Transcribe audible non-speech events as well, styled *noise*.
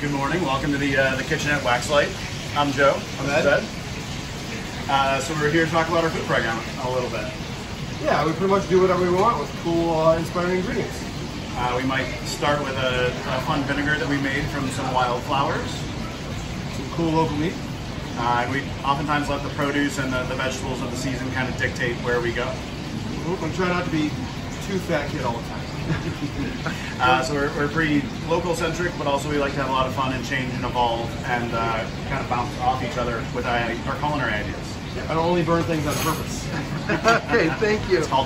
Good morning. Welcome to the uh, the Kitchenette Waxlight. I'm Joe. I'm Ed. Uh, so we're here to talk about our food program a little bit. Yeah, we pretty much do whatever we want with cool, uh, inspiring ingredients. Uh, we might start with a, a fun vinegar that we made from some wildflowers. Some cool local meat. Uh, we oftentimes let the produce and the, the vegetables of the season kind of dictate where we go. And try not to be too fat kid all the time. *laughs* Uh, so we're, we're pretty local centric, but also we like to have a lot of fun and change and evolve and uh, kind of bounce off each other with uh, our culinary ideas. I don't only burn things on purpose. *laughs* okay, thank you. It's called